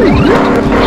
Let's go.